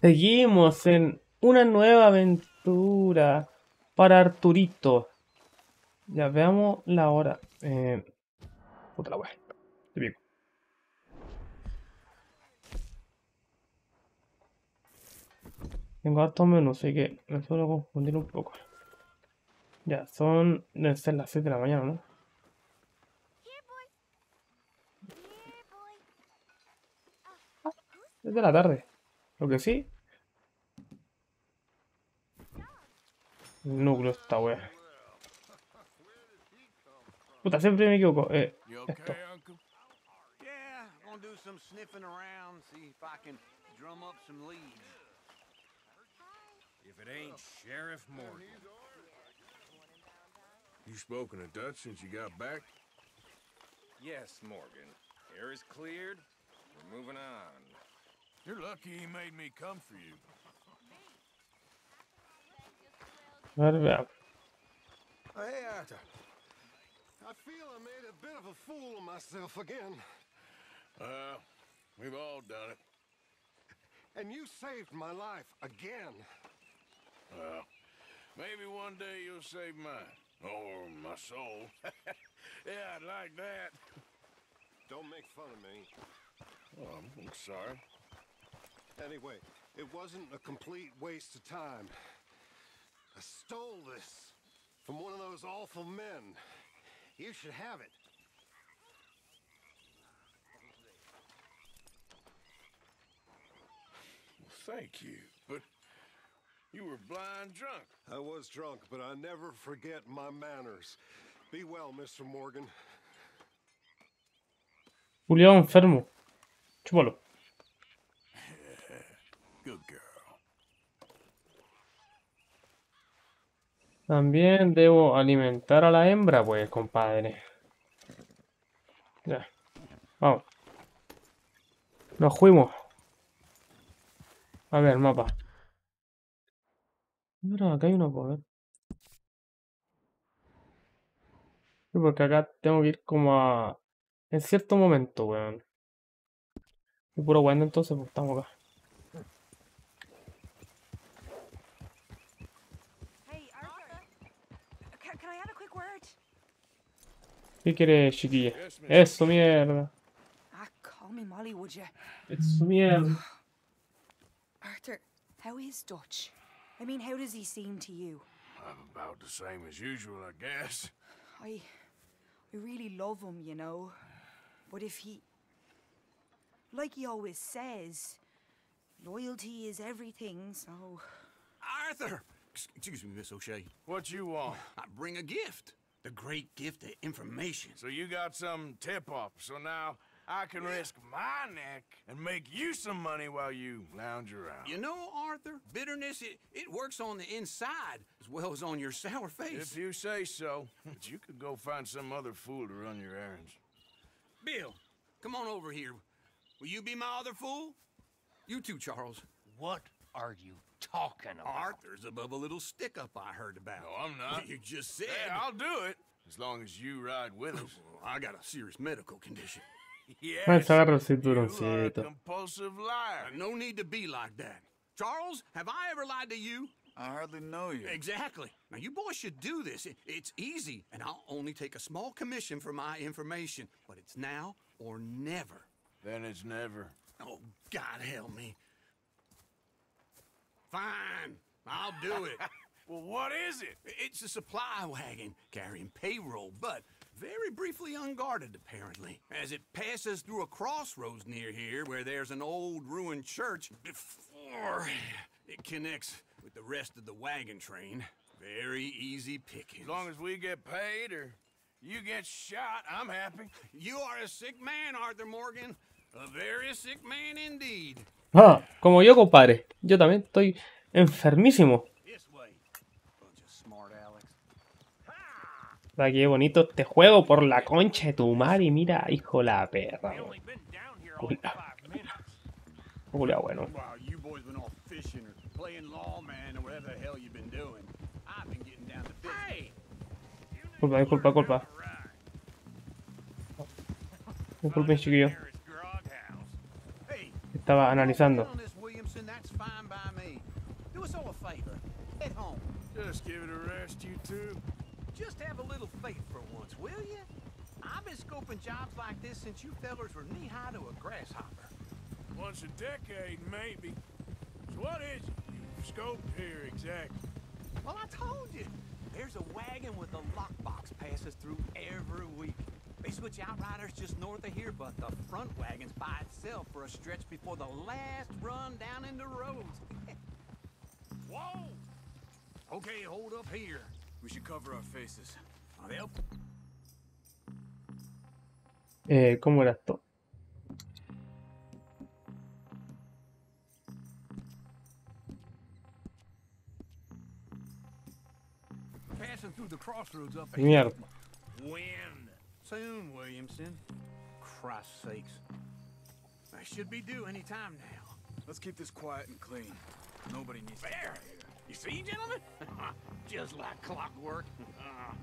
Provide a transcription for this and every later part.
Seguimos en una nueva aventura para Arturito. Ya veamos la hora. Eh, puta la wea. Te pico. Tengo hartos menús, así que me suelo confundir un poco. Ya, son. Deben ser las 7 de la mañana, ¿no? Es de la tarde. Lo que sí. Núcleo esta wea. Puta, siempre me equivoco. Eh, You esto. okay, Uncle? Yeah, I'm gonna do some sniffing around, see if I can drum up some leads. If it ain't Sheriff Morgan. You spoken a Dutch since you got back? Yes, Morgan. Air is cleared. We're moving on. You're lucky he made me come for you. A ver, veamos. Hey, Arthur. I feel I made a bit of a fool of myself again. Uh, we've all done it. And you saved my life again. Well, maybe one day you'll save mine. Or my soul. yeah, I'd like that. Don't make fun of me. Oh, I'm, I'm sorry. Anyway, it wasn't a complete waste of time. I stole this from one of those awful men. You should have it. Thank you. But you were blind drunk. I was drunk, but I never forget my manners. Be well, Mr. Morgan. Julián enfermo. Chúpalo. Good girl. También debo alimentar a la hembra, pues, compadre. Ya. Vamos. Nos fuimos. A ver, mapa. Mira, acá hay uno, pues, ver. Sí, porque acá tengo que ir como a... En cierto momento, weón. Y puro weón, entonces, pues, estamos acá. ¿Qué quieres, chiquilla? Yes, miss. Eso, mierda. Ah, call me Molly, would you? Eso, mierda. Arthur, how is Dutch? I mean, how does he seem to you? I'm about the same as usual, I guess. I, I really love him, you know. But if he, like he always says, loyalty is everything. So Arthur! Excuse me, Miss O'Shea. What you want? I bring a gift. The great gift of information. So you got some tip-off, so now I can risk my neck and make you some money while you lounge around. You know, Arthur, bitterness, it, it works on the inside as well as on your sour face. If you say so, but you could go find some other fool to run your errands. Bill, come on over here. Will you be my other fool? You too, Charles. What are you talking about? Arthur's above a little stick-up I heard about. No, I'm not. You just said. Hey, I'll do it, as long as you ride with us. Well, I got a serious medical condition. yes, Vamos a agarrar el you are a cinturoncito. compulsive liar. No need to be like that. Charles, have I ever lied to you? I hardly know you. Exactly. Now, you boys should do this. It- it's easy, and I'll only take a small commission for my information. But it's now or never. Then it's never. Oh, God help me. I'll do it. Well, what is it? It's a supply wagon carrying payroll, but very briefly unguarded, apparently. As it passes through a crossroads near here where there's an old ruined church before it connects with the rest of the wagon train. Very easy pickings. As long as we get paid or you get shot, I'm happy. You are a sick man, Arthur Morgan. A very sick man indeed. Ah, como yo, compadre. Yo también estoy enfermísimo. Qué bonito este juego por la concha de tu madre. Mira, hijo la perra. bueno. Hey! Disculpa, disculpa. Disculpen, chiquillo. Estaba analizando. On this Williamson, that's fine by us all a favor. Head home. Just give it a rest, you two. Just have a little faith for once, will you? I've been scoping jobs like this since you fellers were knee-high to a grasshopper. Once a decade, maybe. So what is it you've scoped here exactly? Well, I told you. There's a wagon with a lockbox passes through every week. They switch outriders just north of here, but the front wagon's by itself for a stretch before the last run down into roads. Whoa! okay, hold up here. We should cover our faces. Well, Eh, ¿Cómo era esto? passing through the crossroads up ahead. Mierda. When? Soon, Williamson. Christ's sakes. I should be due any time now. Let's keep this quiet and clean. Nobody needs to. There! You see, gentlemen? Just like clockwork. Ah.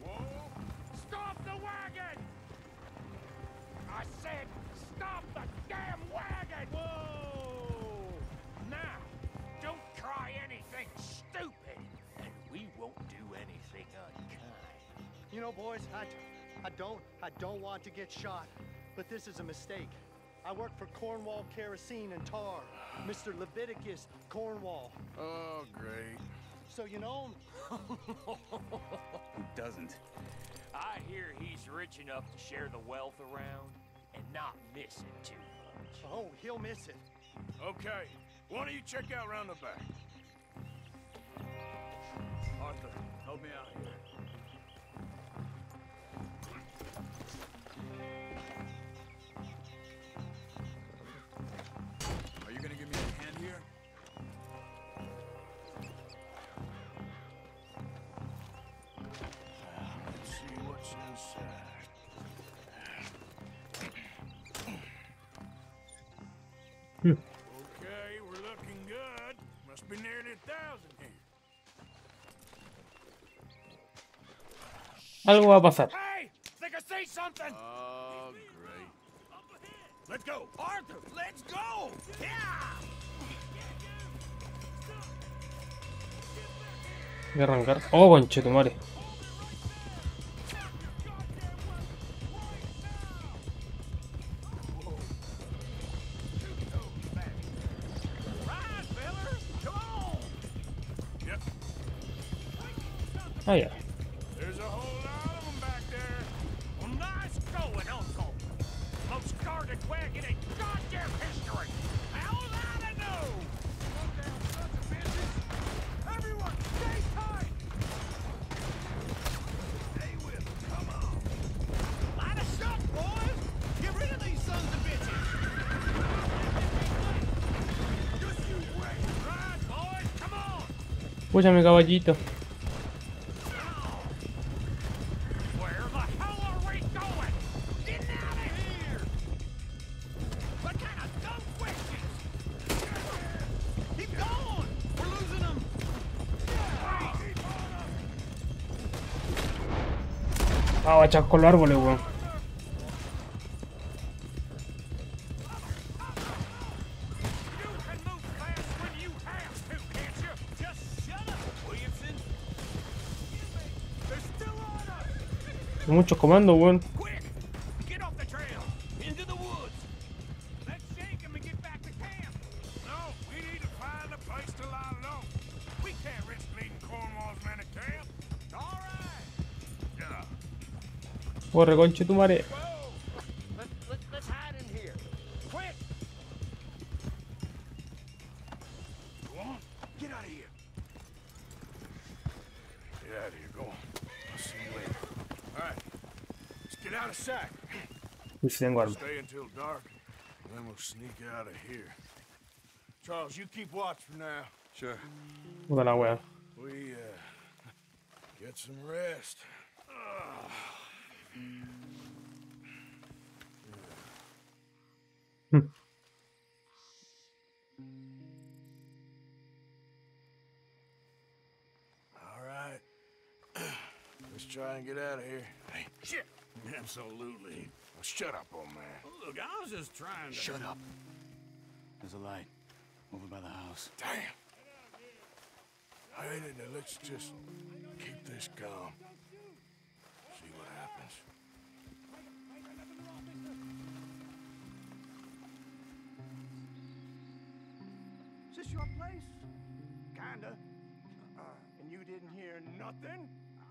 Whoa! Stop the wagon! I said, You know, boys, I, I don't, I don't want to get shot, but this is a mistake. I work for Cornwall Kerosene and Tar, Mr. Leviticus Cornwall. Oh, great. So you know him? Who doesn't? I hear he's rich enough to share the wealth around and not miss it too much. Oh, he'll miss it. Okay, why don't you check out round the back? Arthur, help me out here. Algo va a pasar. Oh, great. Let's go! Arthur, let's go! Yeah! Voy a arrancar. Oh, conchetumare. Ah, ya. there's Guarded wagon in goddamn history. How was I know? Slow down, sons of bitches. Everyone, stay tight. Stay with them. Come on. Light a shot, boys. Get rid of these sons of bitches. Caballito. They're still on us! Hay muchos comandos, weón. Until dark, then we'll sneak out of here. Charles, you keep watch for now. Sure. Puta la wea. We, uh, get some rest. Let's try and get out of here. Hey, shit. Absolutely. Well, shut up, old man. Look, I was just trying to. Shut up. There's a light over by the house. Damn. I hate it. Now let's just keep this calm. See what happens. Is this your place? Kinda. Uh, and you didn't hear nothing?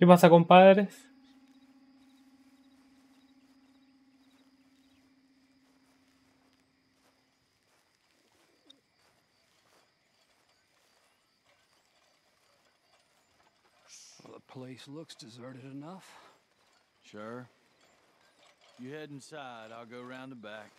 ¿Qué pasa, compadres? Well, the place looks deserted enough. Sure. You head inside. I'll go round the back.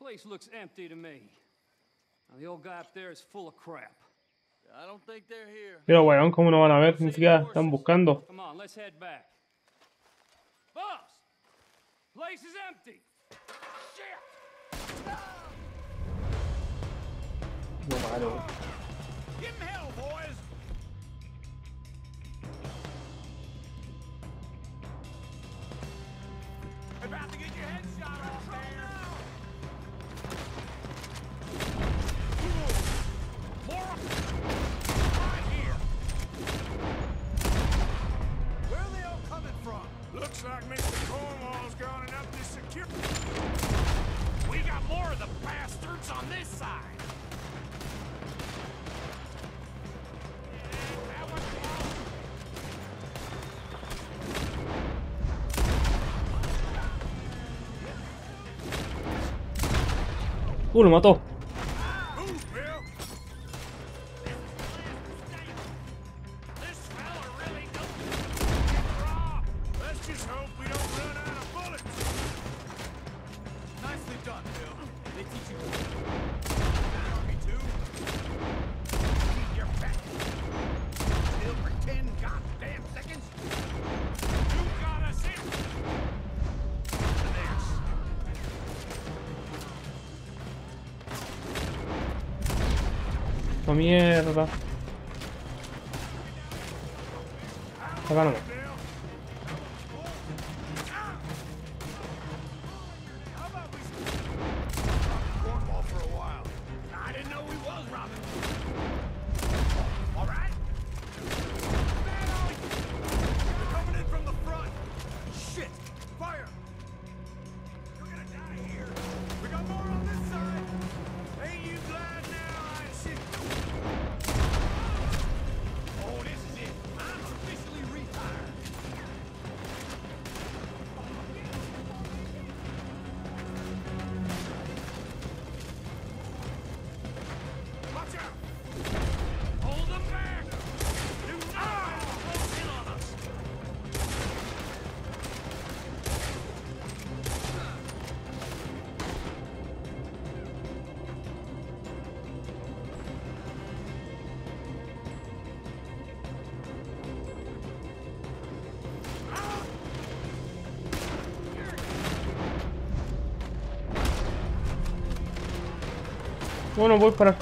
Place looks empty to me. Now, the old guy up there is full of crap. I don't think they're here. Pero weón, ¿cómo no van a ver? Ni City siquiera horses. están buscando. Come on, let's head back. Boss! Place is empty. Shit. No, malo. Give him hell, boys! kulmat on mierda. Acá no. How Eu não vou parar.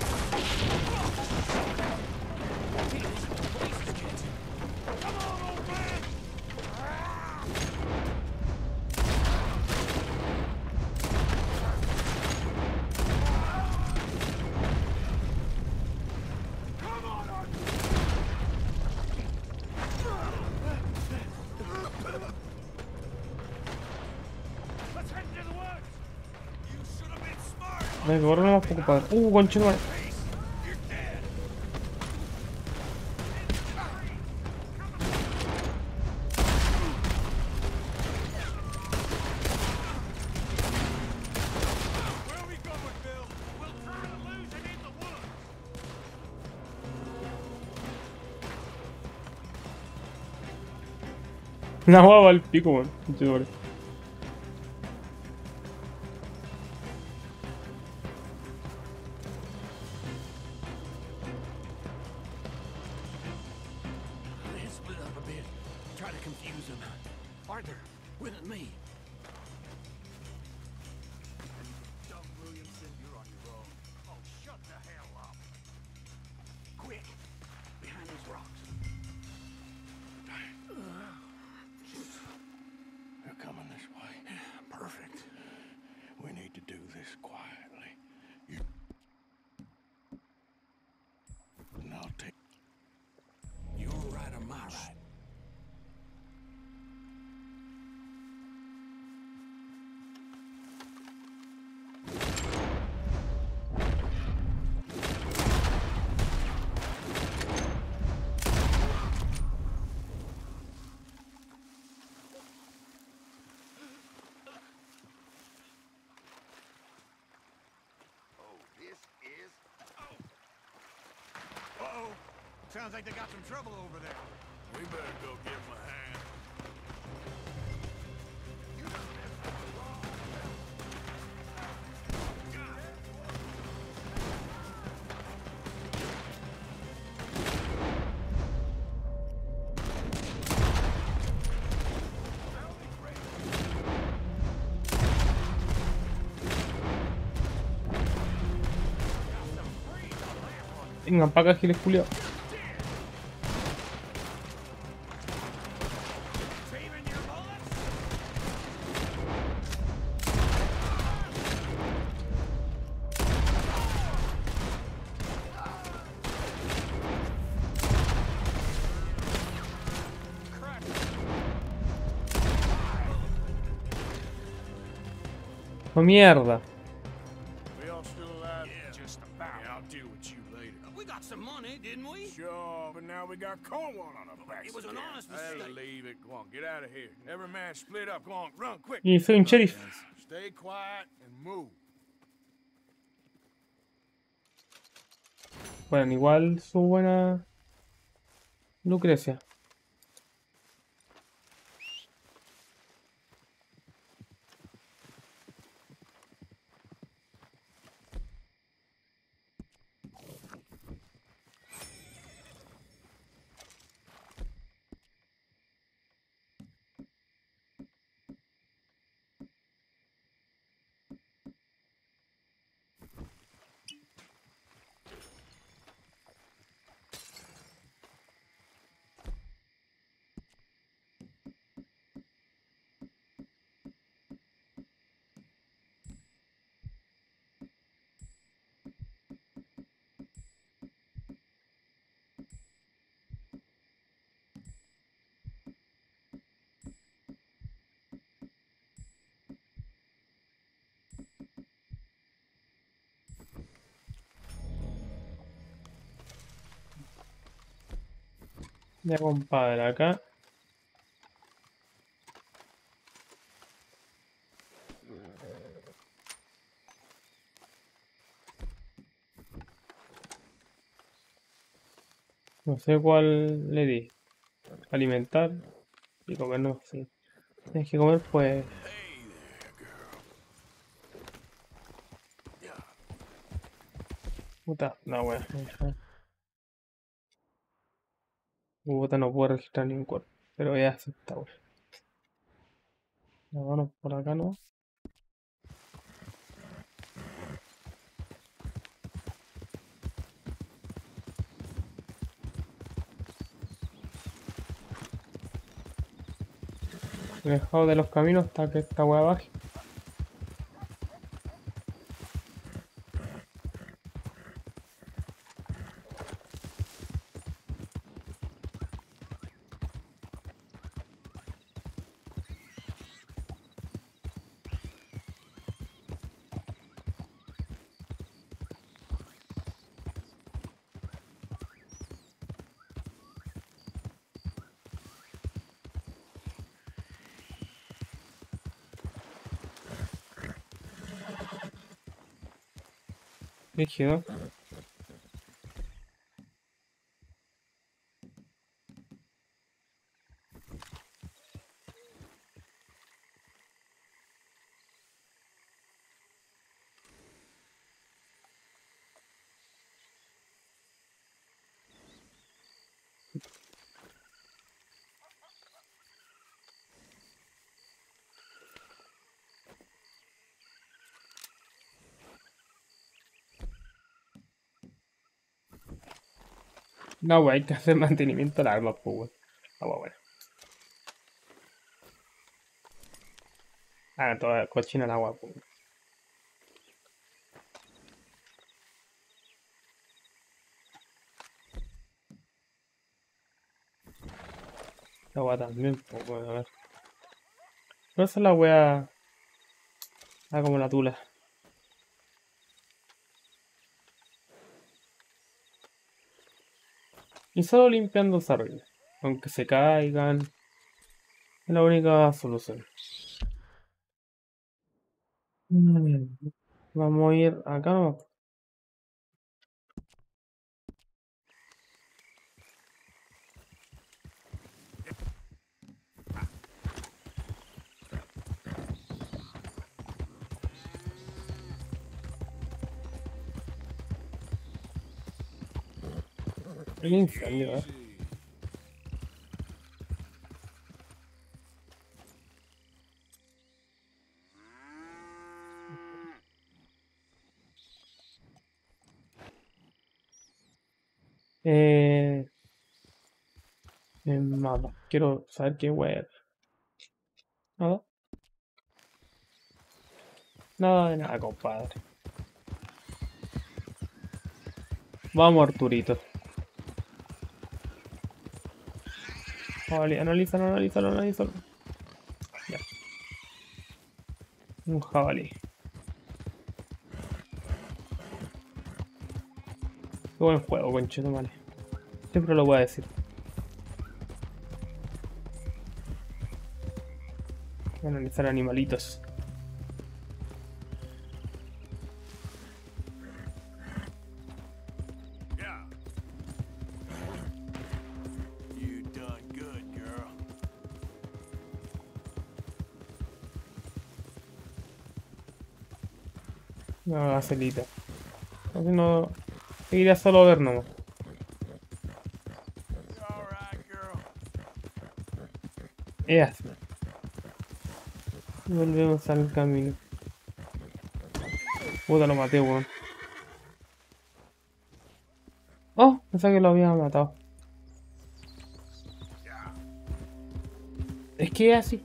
Me corro nomás poco padre. Uh, conchito, vale. Una guava al pico, weón. Sounds like they got some trouble over there. We better go give him a hand. Vengan para acá, giles culiao. Run quick. Y soy un sheriff. Stay quiet and move. Bueno, igual su buena Lucrecia. Ya compadre, acá. No sé cuál le di. Alimentar y comer, no sé. Tienes que comer, pues. Puta, no. Puta, no puedo registrar ningún cuerpo. Pero ya acepta, weón. Ya, Vámonos por acá, ¿no? Alejado de los caminos hasta que esta weá baje. 不行。No, wey, hay que hacer mantenimiento al arma, pues, weón. Agua buena. Ah, toda cochina el agua, pues. Agua también, pues, bueno, a ver. No es la wea. Ah, como la tula. Y solo limpiando arregla. Aunque se caigan. Es la única solución. Mm, Vamos a ir acá. Un incendio, eh. Eh, en mapa. Quiero saber qué web. Nada. Nada de nada, compadre. Vamos, Arturito. Vale, analízalo, analízalo, analízalo. Ya. Un jabalí. Qué buen juego, conchito, vale. Siempre lo voy a decir. Analizar animalitos. No, la celita. Así no. Seguiría solo a ver nomás. You all right, girl? Es así. Volvemos al camino. Puta, lo maté, weón. Oh, pensaba que lo había matado. Es que es así.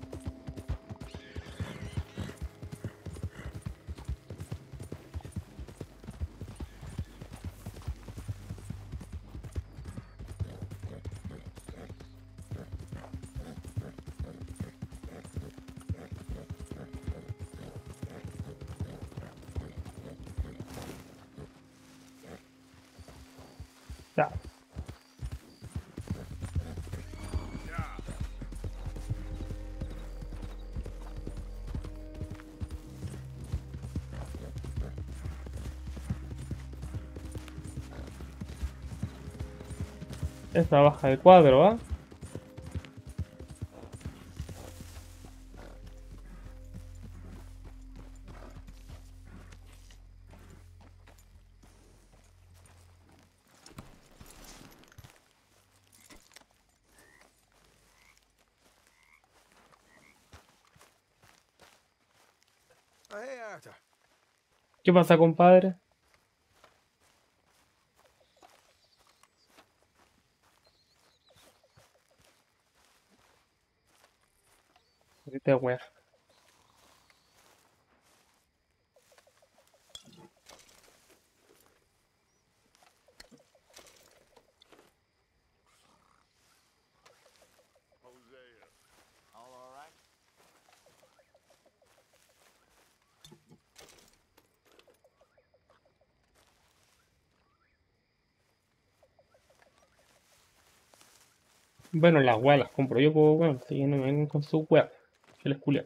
Esta baja de cuadro, Arthur. ¿Qué pasa, compadre? All right? Bueno, las weas las compro yo, pues, bueno, así no me vengan con su wea. Que les culia.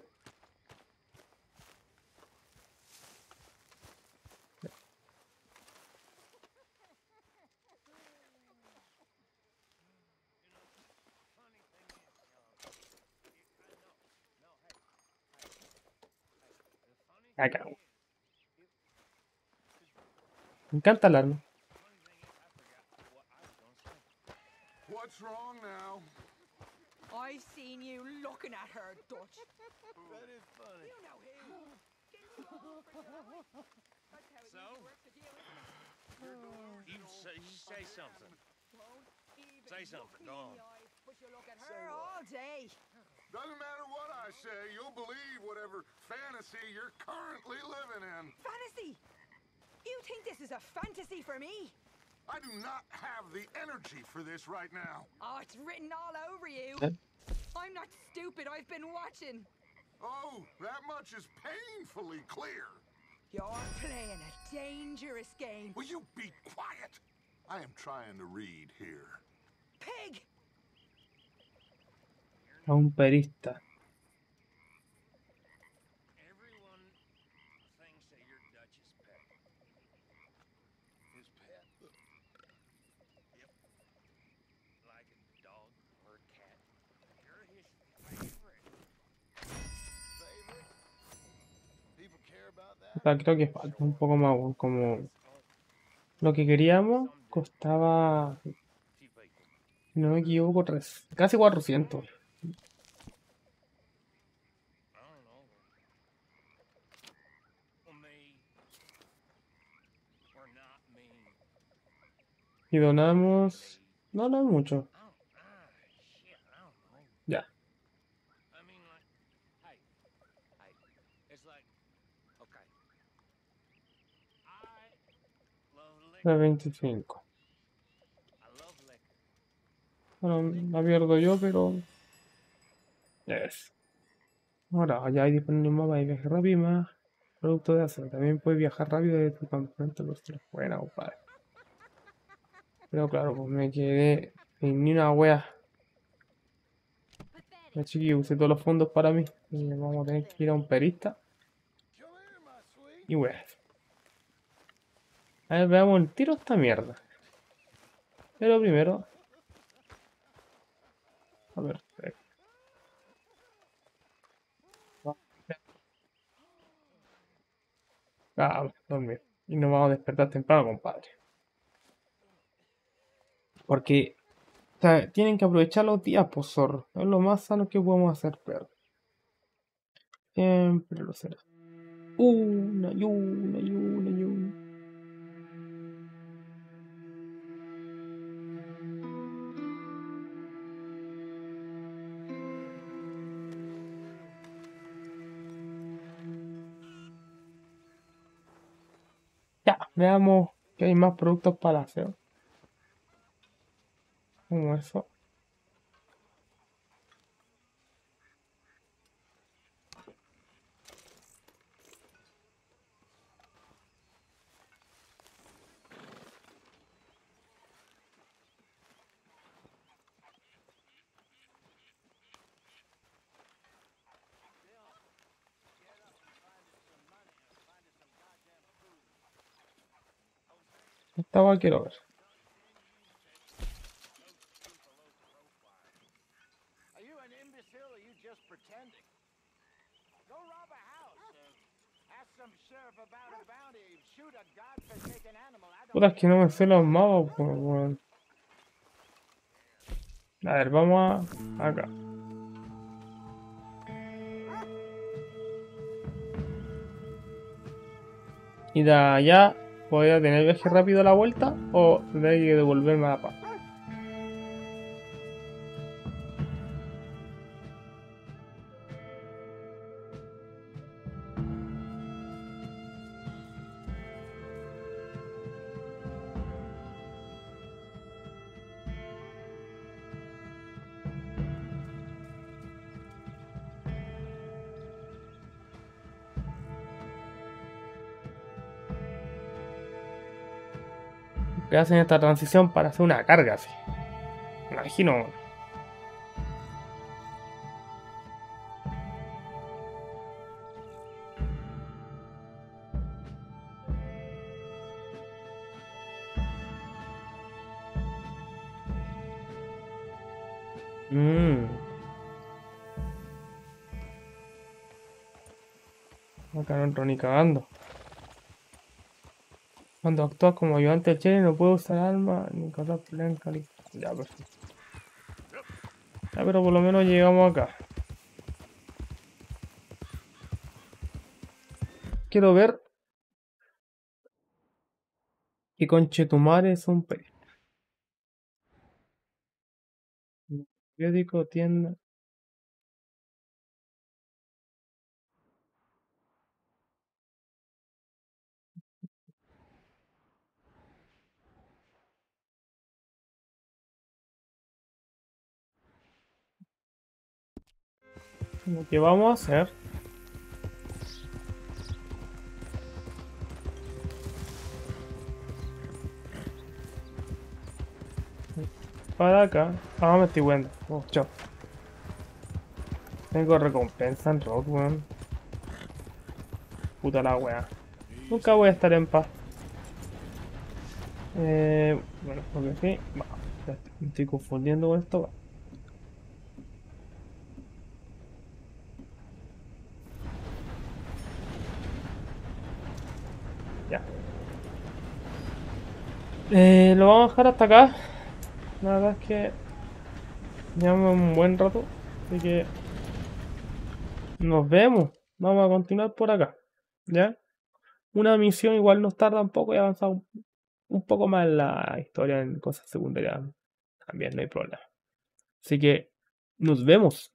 Acá. Me encanta el arma. I seen you looking at her, Dutch. That is funny. You know who. That's how it So? used to work to deal with You say, say something. Won't Say something. Go on. Her all day. Doesn't matter what I say, you'll believe whatever fantasy you're currently living in. Fantasy! You think this is a fantasy for me? I do not have the energy for this right now. Oh, it's written all over you. Eh? I'm not stupid. I've been watching. Oh, that much is painfully clear. You're playing a dangerous game. Will you be quiet? I am trying to read here. Pig! A un perista. Creo que falta un poco más como lo que queríamos costaba, no me equivoco, tres- casi 400. I don't know. Well, me. We're not mean. Y donamos, no, no mucho. Ya. Liquor. 25. I love liquor. Bueno, la pierdo yo, pero... Yes. Ahora, ya hay disponible un mapa de viaje rápido y más productos de acero. También puedes viajar rápido desde tu campamento personal. Buena, compadre. Pero claro, pues me quedé sin ni una wea. La chiqui usé todos los fondos para mí. Y vamos a tener que ir a un perista. Y wea. A ver, veamos el tiro esta mierda. Pero primero. A ver. Ah, dormir. Y nos vamos a despertar temprano, compadre. Porque tienen que aprovechar los días, por zorro. Es lo más sano que podemos hacer, perro. Siempre lo será. Una y una y una y veamos que hay más productos para aseo. Como eso. Esta va quiero ver. Are you an imbecile or you just pretending? Go rob a house. Uh, ask some sheriff about a bounty. Shoot a godforsaken animal. I don't Puta, es que no me sé los mapas, pues, weón. A ver, vamos a acá. Y de allá voy a tener viaje rápido a la vuelta o tendré que devolverme a la paz. Hacen esta transición para hacer una carga así. Imagino. Mmm. Acá no entro ni cagando. Cuando actúas como ayudante del Cherry no puedo usar arma ni causar problemas en cali- Ya, perfecto. Ya, pero por lo menos llegamos acá. Quiero ver que Conchetumare es un. Periódico, tienda. Lo que vamos a hacer para acá. Ah, me estoy viendo. Oh, chao. Tengo recompensa en rock, weón. Puta la wea. Nunca voy a estar en paz. Eh, bueno, porque estoy- me estoy confundiendo con esto. va. Ya. Eh, lo vamos a dejar hasta acá. La verdad es que llevamos un buen rato. Así que nos vemos. Vamos a continuar por acá. ¿Ya? Una misión igual nos tarda un poco y avanzar un, un poco más en la historia en cosas secundarias. También no hay problema. Así que nos vemos.